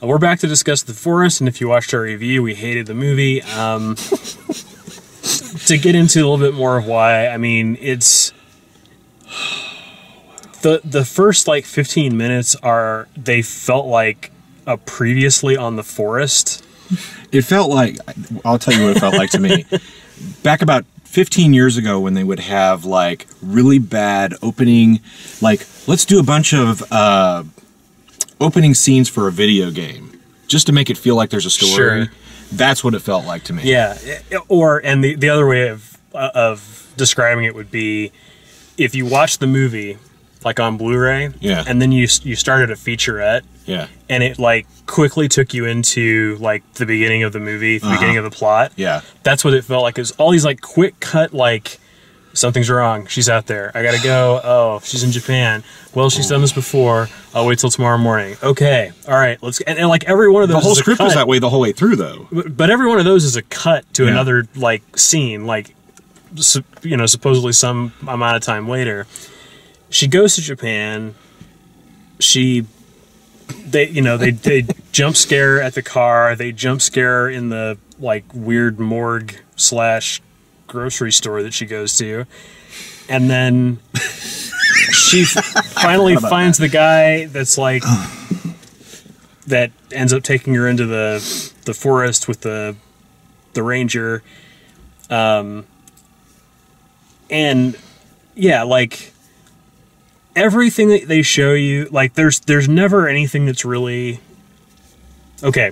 We're back to discuss The Forest, and if you watched our review, we hated the movie. Um, to get into a little bit more of why, I mean, it's the the first like 15 minutes are they felt like a previously on The Forest. It felt like I'll tell you what it felt like to me. Back about 15 years ago when they would have like really bad opening like let's do a bunch of uh opening scenes for a video game just to make it feel like there's a story. Sure. That's what it felt like to me. Yeah, eh, eh, or and the the other way of uh, of describing it would be if you watch the movie like on Blu-ray, Yeah. and then you you started a featurette, Yeah. and it like quickly took you into like the beginning of the movie, the Uh-huh. beginning of the plot. Yeah. That's what it felt like. Is all these like quick cut like something's wrong. She's out there. I gotta go. Oh, she's in Japan. Well, she's done this before. I'll wait till tomorrow morning. Okay. All right. Let's. And, and like every one of those. The whole script was that way the whole way through though. but but every one of those is a cut to Yeah. another like scene like you know supposedly some amount of time later she goes to japan she they you know they they jump scare at the car they jump scare in the like weird morgue slash grocery store that she goes to. And then she finally finds the guy that's like that ends up taking her into the the forest with the the ranger. Um and yeah like everything that they show you like there's there's never anything that's really okay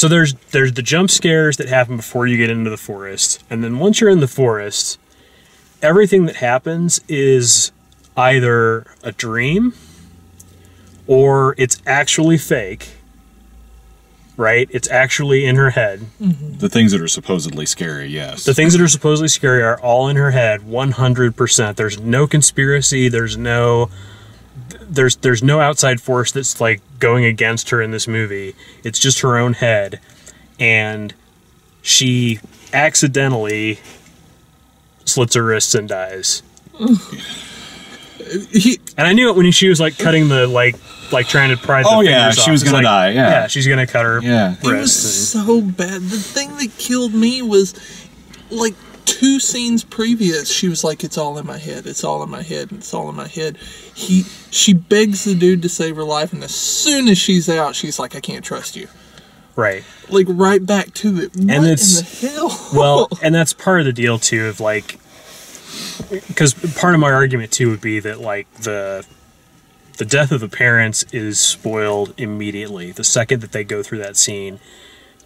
so there's there's the jump scares that happen before you get into the forest. And then once you're in the forest everything that happens is either a dream or it's actually fake right? It's actually in her head. The things that are supposedly scary, yes. the things that are supposedly scary are all in her head 100% there's no conspiracy. There's no there's there's no outside force that's like going against her in this movie it's just her own head and she accidentally slits her wrists and dies He, and i knew it when she was like cutting the like like trying to pry the Oh, yeah, fingers she off. was gonna like, die, yeah. she's gonna cut her Yeah. it was and- so bad. The thing that killed me was like two scenes previous. She was like, "It's all in my head. It's all in my head. It's all in my head." He, she begs the dude to save her life, and as soon as she's out, she's like, "I can't trust you." right Like right back to it. What in it's- the hell? well and that's part of the deal too of like because part of my argument too would be that like the the death of the parents is spoiled immediately the second that they go through that scene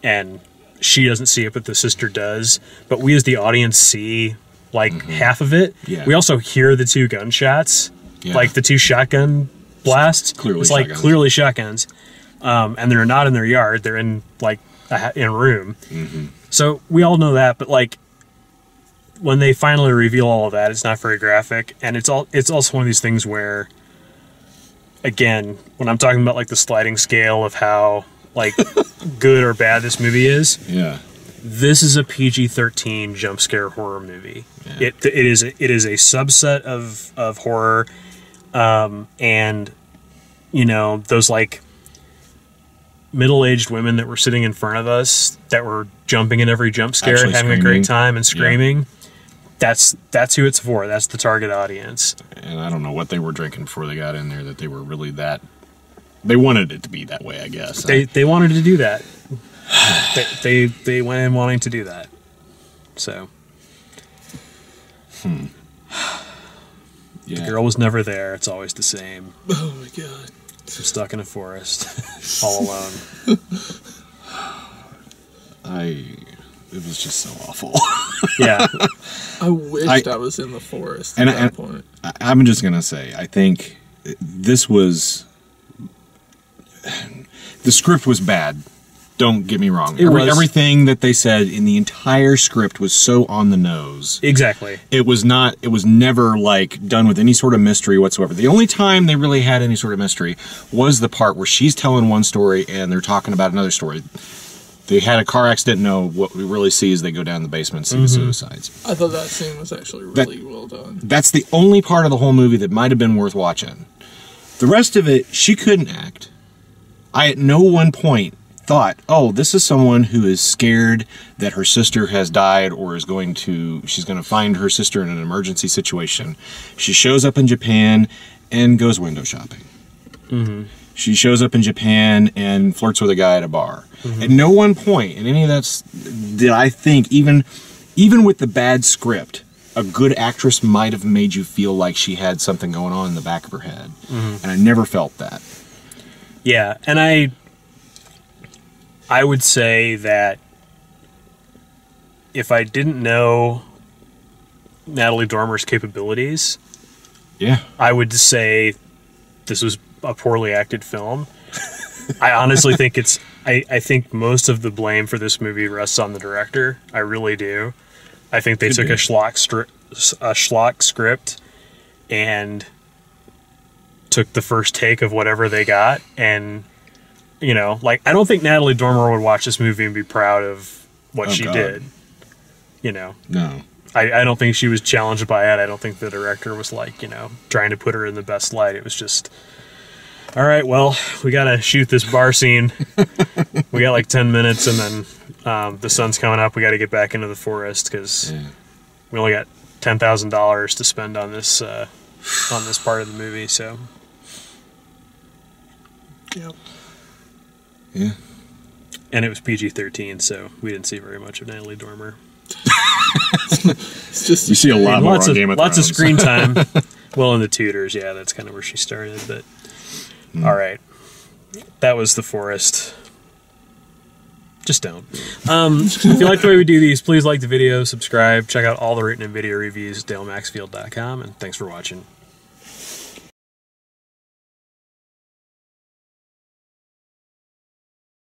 and she doesn't see it but the sister does. But we as the audience see like half of it. Yeah. we also hear the two gunshots. Yeah. like the two shotgun blasts. Clearly it's like shotguns. clearly shotguns. Um, and they're not in their yard. They're in like a, ha- in a room. So we all know that, but like when they finally reveal all of that, it's not very graphic, and it's all it's also one of these things where, again, when I'm talking about like the sliding scale of how like good or bad this movie is, yeah. this is a PG-13 jump scare horror movie. It it is it is a subset of of horror, um, and you know those like middle-aged women that were sitting in front of us that were jumping in every jump scare, Actually having a great time and screaming. That's that's who it's for. That's the target audience. And I don't know what they were drinking before they got in there that they were really that. They wanted it to be that way, I guess. They they wanted to do that. they, they they went in wanting to do that. So hmm. yeah. the girl was never there. It's always the same. oh my god. I'm stuck in a forest, all alone. I. It was just so awful. Yeah, I wished I, I- was in the forest and at I- that point. I- I'm just gonna say, I think this was the script was bad. Don't get me wrong. It was. Everything that they said in the entire script was so on the nose. exactly. It was not. It was never like done with any sort of mystery whatsoever. The only time they really had any sort of mystery was the part where she's telling one story and they're talking about another story. They had a car accident. No, what we really see is they go down the basement and see the mm-hmm. suicides. I thought that scene was actually That- really well done. That's the only part of the whole movie that might have been worth watching. The rest of it, she couldn't act. I at no one point thought, oh, this is someone who is scared that her sister has died or is going to, she's going to find her sister in an emergency situation. She shows up in Japan and goes window shopping. Mm-hmm. She shows up in Japan and flirts with a guy at a bar. Mm-hmm. At no one point in any of that did I think, even even with the bad script, a good actress might have made you feel like she had something going on in the back of her head. Mm-hmm. And I never felt that. Yeah, and I I would say that if I didn't know Natalie Dormer's capabilities, Yeah. I would say this was a poorly acted film. I honestly think it's I, I think most of the blame for this movie rests on the director. I really do. I think they Could took be. a schlock stri- a schlock script and took the first take of whatever they got and you know, like I don't think Natalie Dormer would watch this movie and be proud of what Oh, she God. did. You know. No. I, I don't think she was challenged by it. I don't think the director was like, you know, trying to put her in the best light. It was just, all right, well, we got to shoot this bar scene. we got like 10 minutes and then um, the sun's coming up. We got to get back into the forest because Yeah. we only got $10,000 to spend on this, uh, on this part of the movie. So, Yep. Yeah. and it was PG 13, so we didn't see very much of Natalie Dormer. It's just You see a lot more lots on of, Game of lots of screen time. well, in the Tudors, yeah, that's kind of where she started. But all right, that was the forest. Just don't. Um, if you like the way we do these, please like the video, subscribe, check out all the written and video reviews at dalemaxfield.com, and thanks for watching.